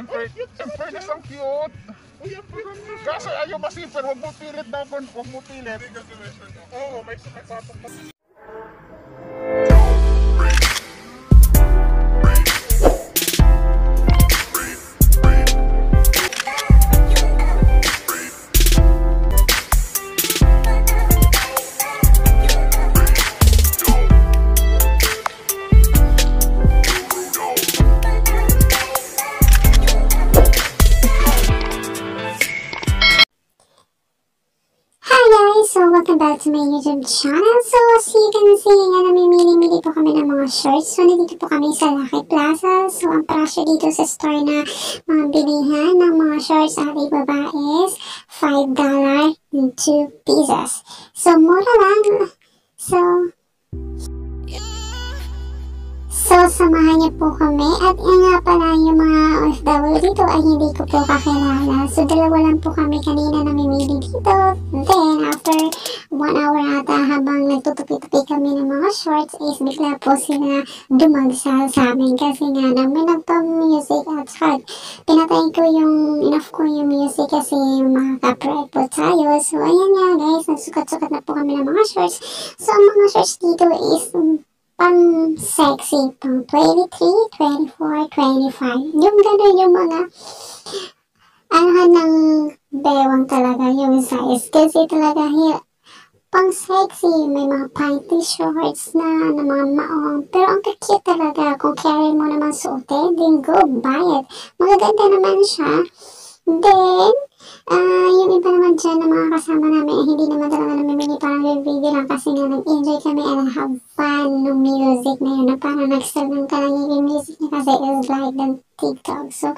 In fair- in fairness, ang cute. Kaso ayaw masipir, huwag mo pilit daw huwag mo pilit. Oo, may may patong pa. Hi back to my YouTube channel. So, as you can see, nga namimili-mili po kami ng mga shorts. So, nandito po kami sa Lucky Plaza. So, ang presyo dito sa store na mga bilihan ng mga shorts sa ating baba is $5 and 2 pieces. So, mura lang. So, So, samahan niyo po kami. At yun nga pala yung mga OFW dito ay hindi ko po kakilala. So, dalawa lang po kami kanina namimili dito. Then, after one hour ata habang nagtutupi-tupi kami ng mga shorts is bigla po sila dumagsa sa amin kasi nga namin nagpa-music at saka pinatay ko yung, enough ko yung music kasi makaka-pride po tayo. So, ayan nga guys, nagsukat-sukat na po kami ng mga shorts. So, ang mga shorts dito is pang sexy, pang 23, 24, 25. Yung gano'n yung mga anuhan ng bewang talaga yung size. Kasi talaga pang sexy, may mga panty shorts na, na mga maong. Pero ang cute talaga, kung carry mo naman suotin, then go buy it. Magaganda naman siya. Then, ah yung iba naman dyan na mga kasama namin, eh, hindi naman talaga namimili parang review lang kasi nga nag-enjoy kami and have fun ng music na yun na parang nag-serve ka lang yung music niya kasi is like the TikTok. So,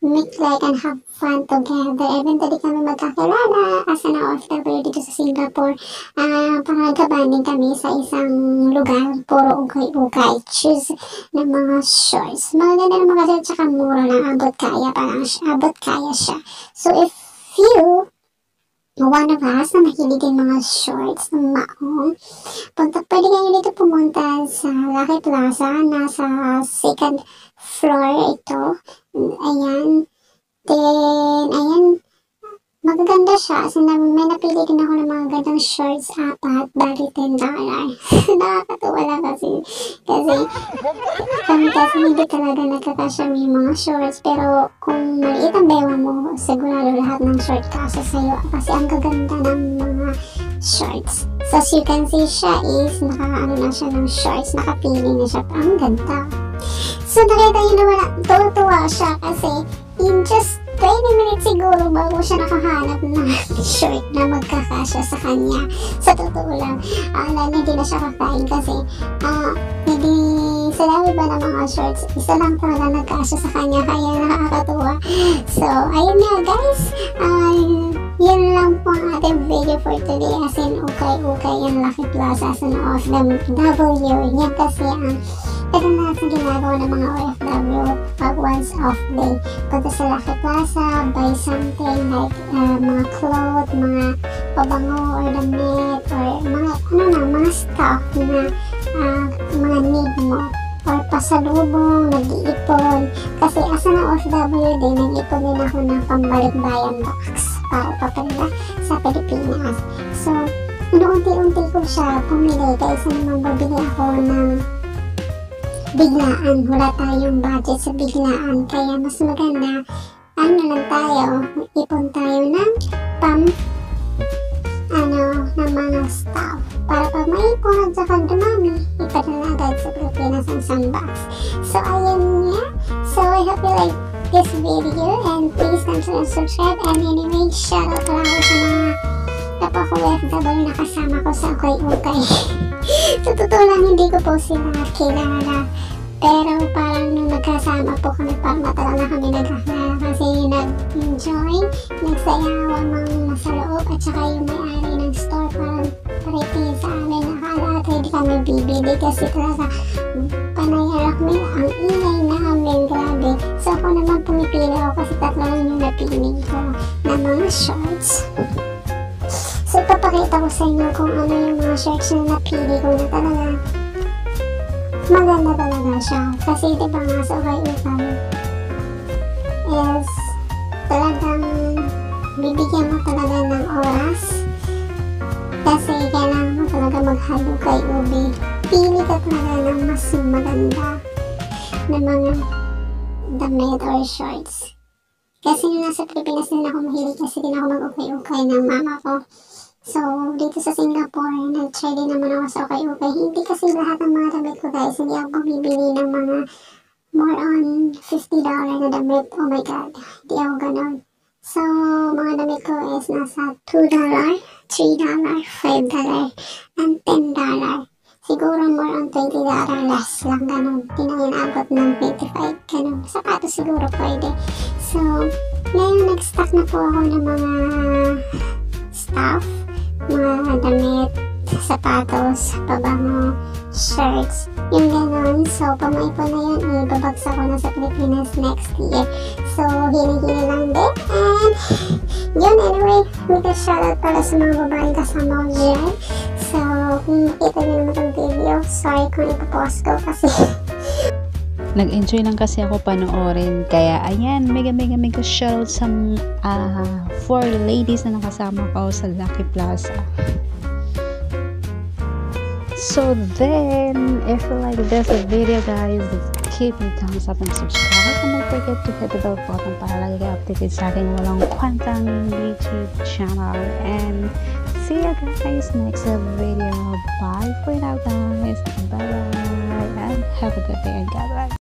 make like and have fun together. Eventually kami magkakilala as an OFW dito sa Singapore. Ah, parang nagkabanding kami sa isang lugar, puro ukay-ukay. Choose ng mga shorts. Maganda naman kasi at saka mura lang, abot kaya pa lang siya. Abot kaya siya. So, if you one of us na mahilig din mga shorts ng maong, punta, pwede kayo dito pumunta sa Lucky Plaza, nasa second floor ito. Ayan. Then, ayan, magaganda siya. Kasi na, may napili din ako ng mga gandang shorts, apat, bali $10. Nakakatuwa lang kasi, kasi, kasi hindi talaga nagkakasya may mga shorts. Pero, kung maliit ang bewa mo, sigurado lahat ng short kasya sa'yo. Kasi ang gaganda ng mga shorts. So, as you can see siya is, naka-ano na siya ng shorts, nakapili na siya. Ang ganda. So, nakita niyo na wala, tuwa siya kasi in just 20 minutes siguro bago siya nakahanap ng shirt na magkakasya sa kanya. Sa totoo lang, ala hindi na siya kakain kasi ah, hindi sa dami ba ng mga shorts, isa lang talaga nagkasya sa kanya kaya nakakatuwa. So, ayun nga guys, ay yun lang po ang ating video for today as in ukay-ukay ang Lucky Plaza as an OFW. Yan kasi ang kadalasan ginagawa ng mga OFW pag once off day. Punta sa Lucky Plaza, buy something like uh, mga clothes, mga pabango or damit or mga ano na, mga stuff na uh, mga need mo or pasalubong, nag-iipon. Kasi asa na OFW din, nag-iipon din ako ng pambalik-bayan box para papadala sa Pilipinas. So, inuunti-unti ko siya pumili kaysa naman babili ako ng biglaan. Wala tayong budget sa biglaan. Kaya mas maganda, ano lang tayo, ipon tayo ng pam, ano, ng mga stuff. Para pag may ipon at saka dumami, ipadala agad sa Pilipinas ang isang box. So, ayun nga. So, I hope you like this video and please consider subscribe and anyway, shoutout pala ako sa mga kapwa ko OFW na kasama ko sa ukay-ukay. sa totoo lang, hindi ko po sila kilala. Pero parang nung nagkasama po kami, parang matagal na kami nagkakilala kasi nag-enjoy, nagsayawan mga nasa loob at saka yung may-ari ng store parang bumibili kasi sa panayarap nila ang ingay namin, grabe. So ako naman pumipili ako kasi tatlo lang yung napili ko na mga shorts. So ipapakita ko sa inyo kung ano yung mga shorts na napili ko na talaga maganda talaga siya. Kasi di ba nga sa ukay-ukay is talagang bibigyan mo talaga ng oras kasi kailangan talaga maghalo kay ube. Pili ka talaga mas maganda na mga damit or shorts. Kasi nung nasa Pilipinas din ako mahilig kasi din ako mag-ukay-ukay ng mama ko. So, dito sa Singapore, nag-try din naman ako sa okay-okay. Hindi kasi lahat ng mga damit ko guys, hindi ako bumibili ng mga more on $50 na damit. Oh my God, hindi ako ganon. So, mga damit ko is nasa $2. $3, $5, and $10. Siguro more on $20 less lang ganun. Hindi na ng 25 ganun. Sapatos siguro pwede. So, ngayon nag-stock na po ako ng mga stuff, mga damit, sapatos, pabango, shirts, yung ganun. So, pamaipon na yun, ibabagsak ko na sa Pilipinas next year. So, hili-hili lang din. And, yun, anyway, mega shoutout pala sa mga babaeng kasama ko dyan. So, kung makita niyo naman itong video, sorry kung ipopost ko kasi Nag-enjoy lang kasi ako panoorin. Kaya, ayan, mega mega mega shoutout sa ah, four ladies na nakasama ko sa Lucky Plaza. So then, if you like this video guys, keep me thumbs up and subscribe. And don't forget to hit the bell button para lagi kayo updated sa aking walang kwentang YouTube channel. And see you guys next video. Bye for now guys. Bye bye. And have a good day and God bless.